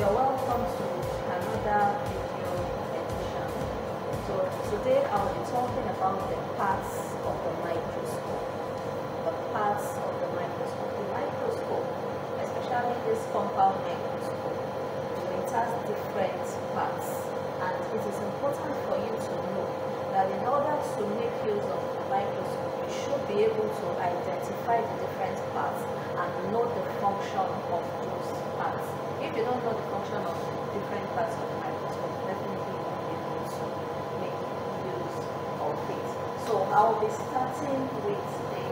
You're welcome to another video edition. So today I'll be talking about the parts of the microscope. The parts of the microscope. The microscope, especially this compound microscope, it has different parts and it is important for you to know that in order to make use of the microscope you should be able to identify the different parts and know the function of those you don't know the function of different parts of the microscope, definitely you won't be able to make use of it. So I'll be starting with the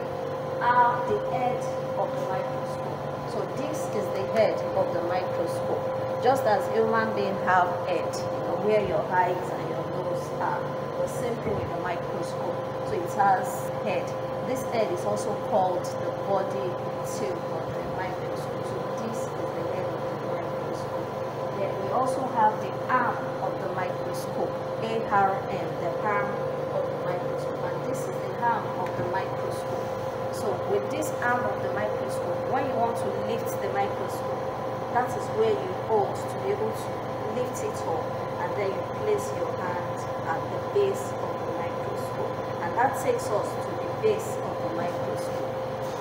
uh, the head of the microscope. So this is the head of the microscope. Just as human beings have head, you know, where your eyes and your nose are. The same thing with the microscope. So it has head. This head is also called the body tube of the microscope. So this is the head of the microscope. Then we also have the arm of the microscope, ARM, the arm of the microscope. And this is the arm of the microscope. So with this arm of the microscope, when you want to lift the microscope, that is where you hold to be able to lift it up and then you place your hand at the base of the microscope. And that takes us to the base of the microscope.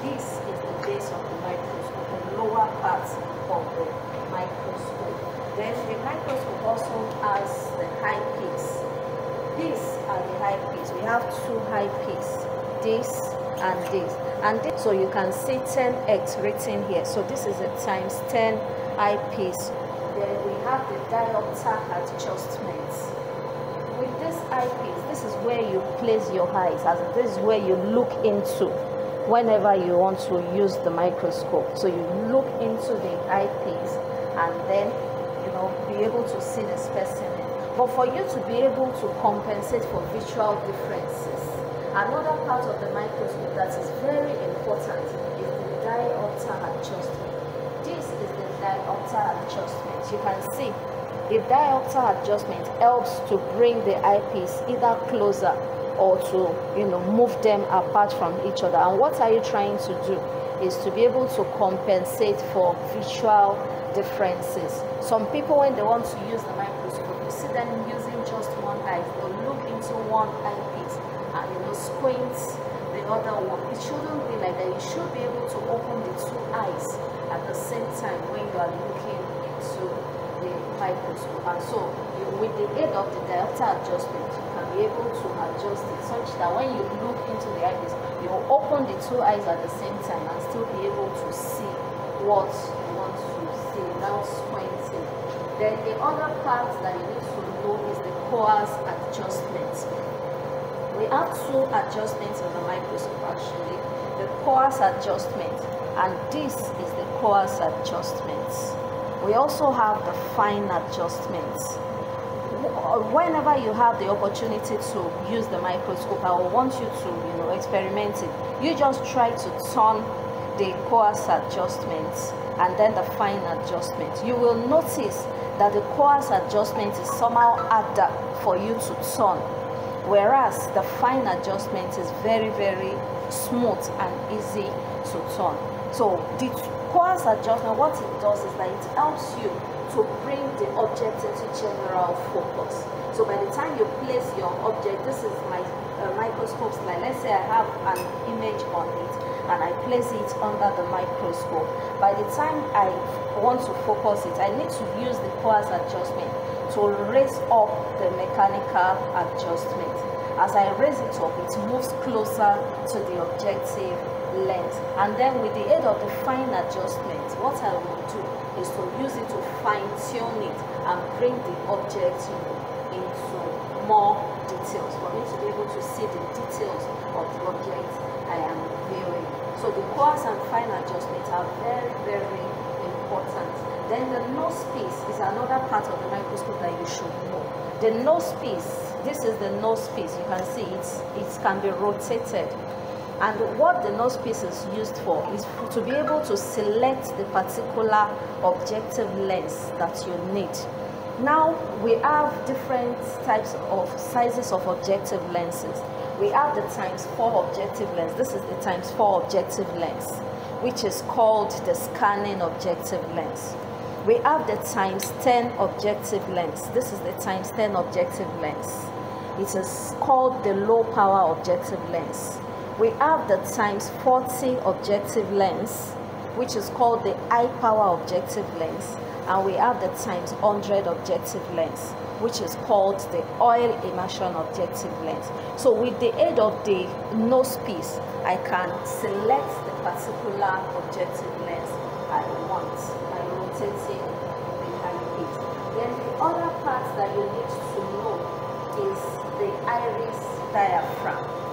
This is the base of the microscope, the lower part of the microscope. Then the microscope also has the high peaks. These are the high peaks. We have two high peaks, this and this. And this, so you can see 10x written here. So this is a times 10 eyepiece. Then we have the diopter adjustment. With this eyepiece, this is where you place your eyes, as this is where you look into whenever you want to use the microscope. So you look into the eyepiece and then you know be able to see the specimen. But for you to be able to compensate for visual differences, another part of the microscope that is very important is the diopter adjustment. This is the diopter adjustment. You can see the diopter adjustment helps to bring the eyepiece either closer or to you know move them apart from each other. And what are you trying to do? Is to be able to compensate for visual differences. Some people when they want to use the microscope, you see them using just one eye. They'll look into one eyepiece and you know squint the other one. It shouldn't be like that. You should be able to open the two eyes at the same time when you are looking into the microscope. And so you, with the aid of the diopter adjustment, you can be able to adjust it such that when you look into the eyepiece, you open the two eyes at the same time and still be able to see what you want to see without squinting. Then the other part that you need to know is the coarse adjustment. We have two adjustments on the microscope actually. The coarse adjustment and this is the coarse adjustment. We also have the fine adjustment. Whenever you have the opportunity to use the microscope, I will want you to, you know, experiment it. You just try to turn the coarse adjustment and then the fine adjustment. You will notice that the coarse adjustment is somehow harder for you to turn whereas the fine adjustment is very very smooth and easy to turn so the coarse adjustment what it does is that it helps you to bring the object into general focus so by the time you place your object this is my uh, microscope slide let's say i have an image on it and i place it under the microscope by the time i want to focus it i need to use the coarse adjustment to raise up the mechanical adjustment. As I raise it up, it moves closer to the objective lens. And then with the aid of the fine adjustment, what I will do is to use it to fine tune it and bring the object into more details for me to be able to see the details of the object I am viewing. So the coarse and fine adjustments are very, very important. Then the nose piece is another part of the microscope that you should know. The nose piece, this is the nose piece. You can see it's, it can be rotated. And what the nose piece is used for is to be able to select the particular objective lens that you need. Now we have different types of sizes of objective lenses. We have the times 4 objective lens. This is the times 4 objective lens, which is called the scanning objective lens. we have the times 10 objective lens. This is the times 10 objective lens. It is called the low power objective lens. We have the times 40 objective lens, which is called the high power objective lens. And we have the times 100 objective lens, which is called the oil immersion objective lens. So with the aid of the nose piece, I can select the particular objective lens I want by rotating it. Then the other part that you need to know is the iris diaphragm.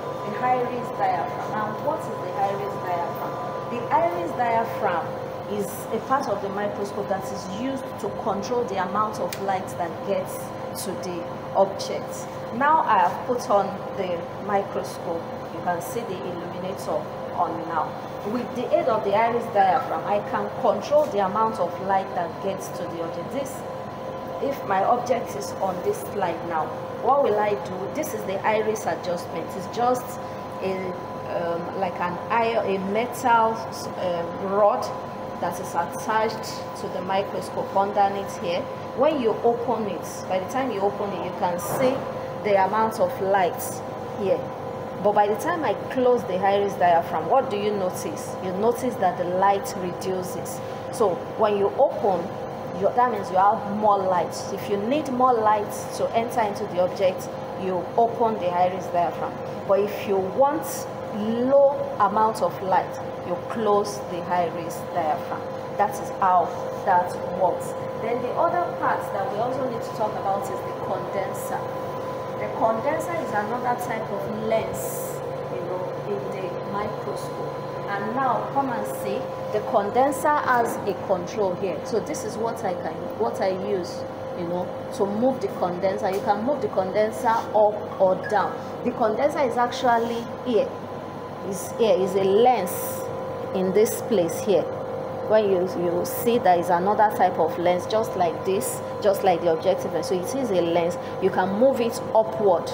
Iris diaphragm. And what is the iris diaphragm? The iris diaphragm is a part of the microscope that is used to control the amount of light that gets to the object. Now I have put on the microscope. You can see the illuminator on now. With the aid of the iris diaphragm, I can control the amount of light that gets to the object. This, if my object is on this slide now, what will I do? This is the iris adjustment. It's just a um, like an iron, a metal uh, rod that is attached to the microscope underneath here. When you open it, by the time you open it, you can see the amount of light here but by the time I close the iris diaphragm, what do you notice? You notice that the light reduces. So when you open, you, that means you have more light. If you need more light to enter into the object, you open the iris diaphragm. But if you want low amount of light, you close the iris diaphragm. That is how that works. Then the other part that we also need to talk about is the condenser. The condenser is another type of lens, you know, in the microscope. And now come and see, the condenser has a control here. So this is what I can, what I use, you know, to move the condenser. You can move the condenser up or down. The condenser is actually here. Is here is a lens in this place here when you you see there is another type of lens just like this just like the objective so it is a lens you can move it upward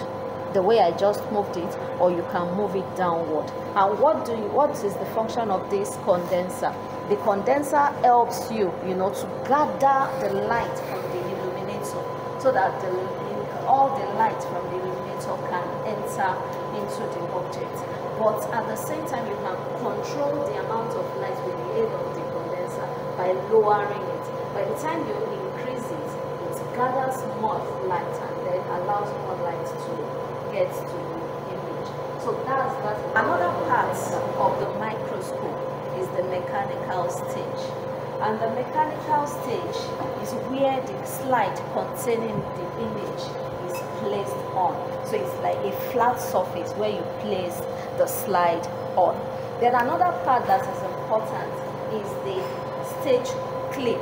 the way I just moved it or you can move it downward. And what do you what is the function of this condenser? The condenser helps you you know to gather the light from the illuminator so that the all the light from the illuminator can enter into the object. But at the same time you can control the amount of light with the aid of the condenser by lowering it. By the time you increase it, it gathers more light and then allows more light to get to the image. So that's that. Another part of the microscope is the mechanical stage. And the mechanical stage is where the slide containing the image is placed on. So it's like a flat surface where you place the slide on. Then another part that is important is the stage clip.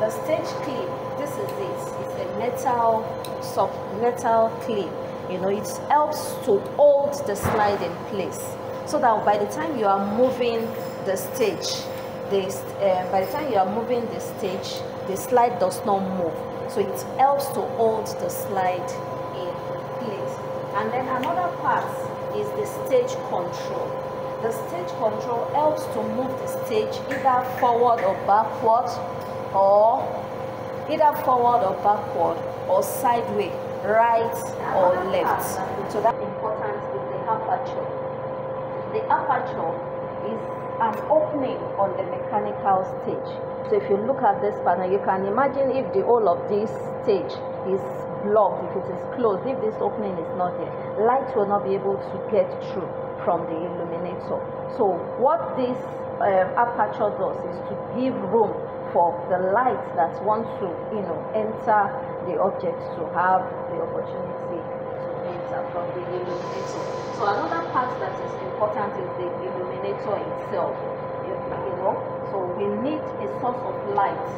The stage clip, this is it. It's a metal soft metal clip. You know, it helps to hold the slide in place so that by the time you are moving the stage, this uh, by the time you are moving the stage, the slide does not move. So it helps to hold the slide in place. And then another part is the stage control the stage control helps to move the stage either forward or backward or either forward or backward or sideways right or left. So that important is the aperture the aperture is an opening on the mechanical stage. So if you look at this panel, you can imagine if the whole of this stage is blocked if it is closed if this opening is not there light will not be able to get through from the illuminator. So what this uh, aperture does is to give room for the light that wants to, you know, enter the objects to have the opportunity to enter from the illuminator. So another part that is important is the illuminator itself. You, you know, so we need a source of light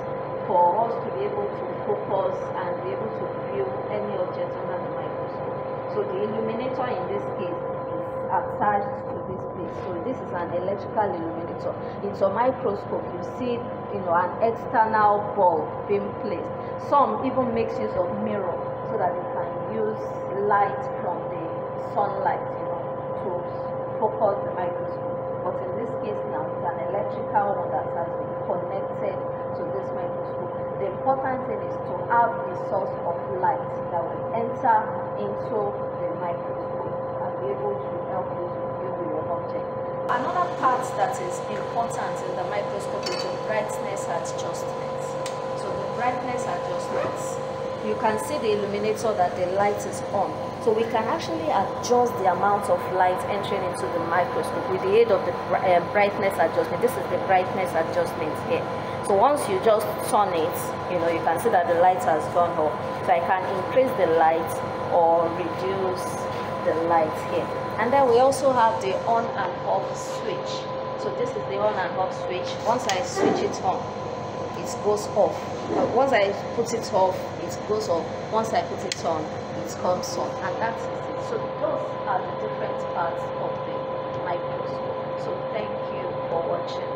for us to be able to focus and be able to view any object under the microscope. So the illuminator in this case is attached to this place. So this is an electrical illuminator. In some microscope, you see, you know, an external bulb being placed. Some even makes use of mirror so that you can use light from the sunlight, you know, to focus the microscope. But in this case now, it's an electrical one that has been connected to this microscope. the important thing is to have a source of light that will enter into the microscope and be able to help you to view your object. Another part that is important in the microscope is the brightness adjustment. So the brightness adjustment, you can see the illuminator that the light is on. So we can actually adjust the amount of light entering into the microscope with the aid of the uh, brightness adjustment. This is the brightness adjustment here. So once you just turn it, you know, you can see that the light has gone off. So I can increase the light or reduce the light here. And then we also have the on and off switch. So this is the on and off switch. Once I switch it on, it goes off. Once I put it off, it goes off. Once I put it on, it comes on. And that is it. So those are the different parts of the microscope. So thank you for watching.